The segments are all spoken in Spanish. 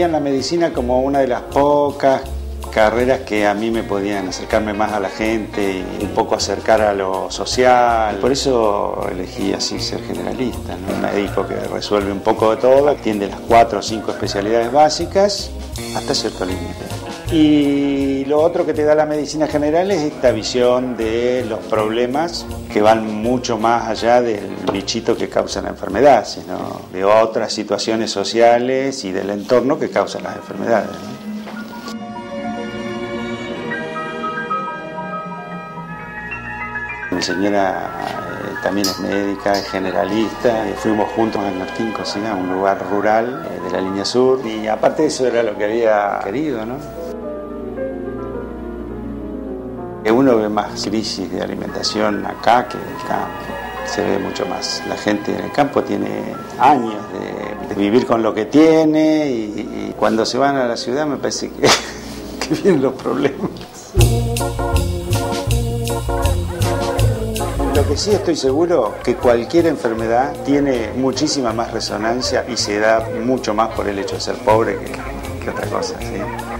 veía en la medicina como una de las pocas carreras que a mí me podían acercarme más a la gente y un poco acercar a lo social. Por eso elegí así ser generalista, un médico que resuelve un poco de todo, atiende las cuatro o cinco especialidades básicas hasta cierto límite. Y lo otro que te da la medicina general es esta visión de los problemas que van mucho más allá del bichito que causa la enfermedad, sino de otras situaciones sociales y del entorno que causan las enfermedades. Mi señora eh, también es médica, es generalista. Eh, fuimos juntos en Martín Cocina, un lugar rural eh, de la línea sur. Y aparte eso era lo que había querido, ¿no? Uno ve más crisis de alimentación acá que en el campo. Se ve mucho más. La gente en el campo tiene años de, vivir con lo que tiene y, cuando se van a la ciudad me parece que, vienen los problemas. Lo que sí estoy seguro que cualquier enfermedad tiene muchísima más resonancia y se da mucho más por el hecho de ser pobre que, otra cosa.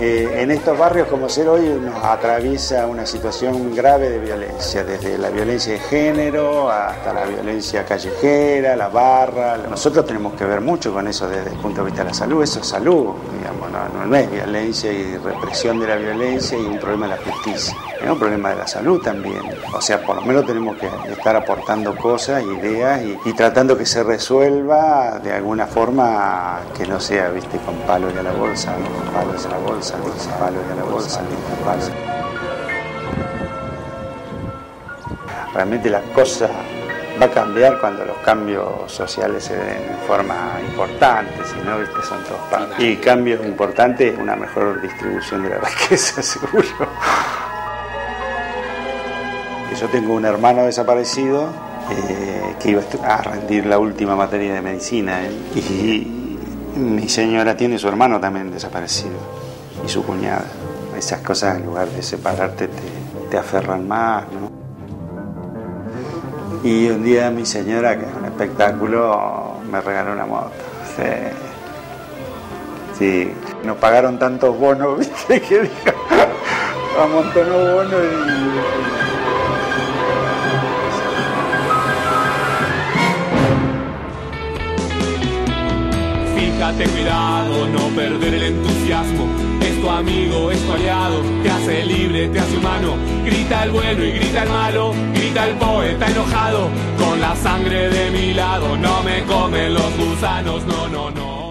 Eh, en estos barrios como ser hoy nos atraviesa una situación grave de violencia, desde la violencia de género hasta la violencia callejera, la barra. Nosotros tenemos que ver mucho con eso desde el punto de vista de la salud. Eso es salud, digamos, no, es violencia y represión de la violencia y un problema de la justicia es un problema de la salud también. O sea, por lo menos tenemos que estar aportando cosas, ideas y, tratando que se resuelva de alguna forma que no sea, viste, con palos y a la bolsa, con palos a la bolsa, palos a la bolsa, palos. Realmente la cosa va a cambiar cuando los cambios sociales se den de forma importante, si no, viste, son todos palos. Y cambios importantes, una mejor distribución de la riqueza, seguro. Yo tengo un hermano desaparecido eh, que iba a rendir la última materia de medicina ¿eh? Mi señora tiene su hermano también desaparecido y su cuñada. Esas cosas en lugar de separarte te, aferran más, ¿no? Y un día mi señora, que es un espectáculo, me regaló una moto. Sí, nos pagaron tantos bonos, ¿viste? Que dijo, amontonó bonos y Cuidado, no perder el entusiasmo. Es tu amigo, es tu aliado, te hace libre, te hace humano. Grita el bueno y grita el malo, grita el poeta enojado. Con la sangre de mi lado, no me comen los gusanos, no, no, no.